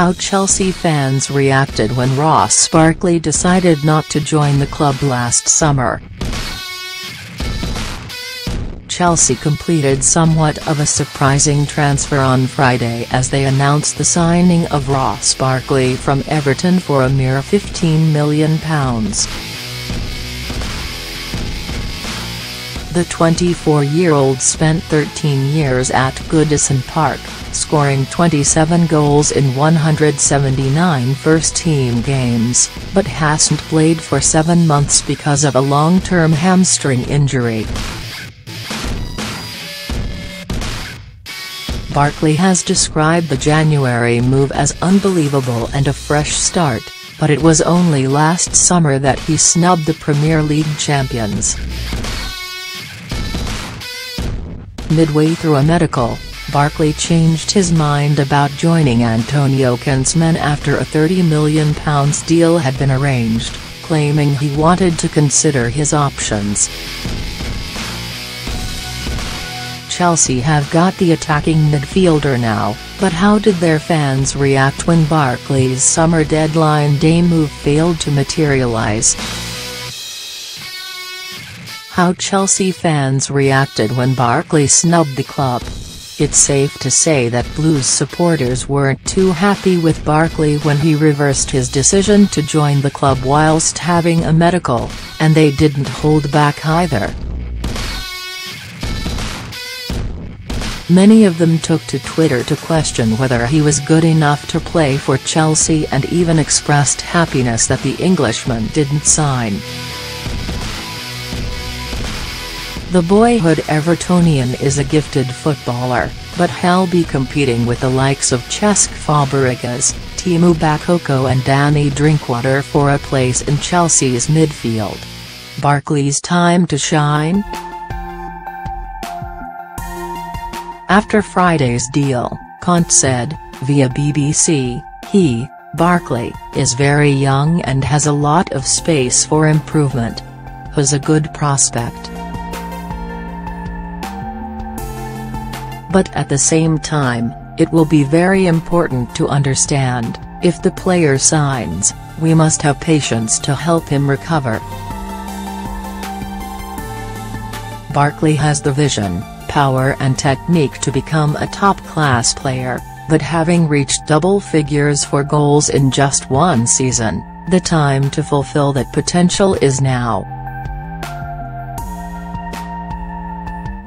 How Chelsea fans reacted when Ross Barkley decided not to join the club last summer. Chelsea completed somewhat of a surprising transfer on Friday as they announced the signing of Ross Barkley from Everton for a mere £15 million. The 24-year-old spent 13 years at Goodison Park, scoring 27 goals in 179 first-team games, but hasn't played for seven months because of a long-term hamstring injury. Barkley has described the January move as unbelievable and a fresh start, but it was only last summer that he snubbed the Premier League champions. Midway through a medical, Barkley changed his mind about joining Antonio Klinsmann after a £30 million deal had been arranged, claiming he wanted to consider his options. Chelsea have got the attacking midfielder now, but how did their fans react when Barkley's summer deadline day move failed to materialise? How Chelsea fans reacted when Barkley snubbed the club. It's safe to say that Blues supporters weren't too happy with Barkley when he reversed his decision to join the club whilst having a medical, and they didn't hold back either. Many of them took to Twitter to question whether he was good enough to play for Chelsea and even expressed happiness that the Englishman didn't sign. The boyhood Evertonian is a gifted footballer, but he'll be competing with the likes of Cesc Fabregas, Tiémoué Bakayoko and Danny Drinkwater for a place in Chelsea's midfield. Barkley's time to shine? After Friday's deal, Conte said, via BBC, he, Barkley, is very young and has a lot of space for improvement. Has a good prospect. But at the same time, it will be very important to understand, if the player signs, we must have patience to help him recover. Barkley has the vision, power and technique to become a top-class player, but having reached double figures for goals in just one season, the time to fulfill that potential is now.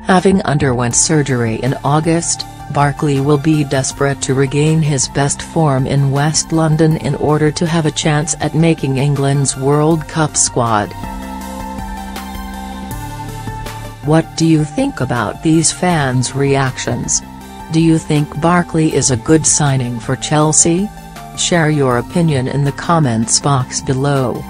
Having underwent surgery in August, Barkley will be desperate to regain his best form in West London in order to have a chance at making England's World Cup squad. What do you think about these fans' reactions? Do you think Barkley is a good signing for Chelsea? Share your opinion in the comments box below.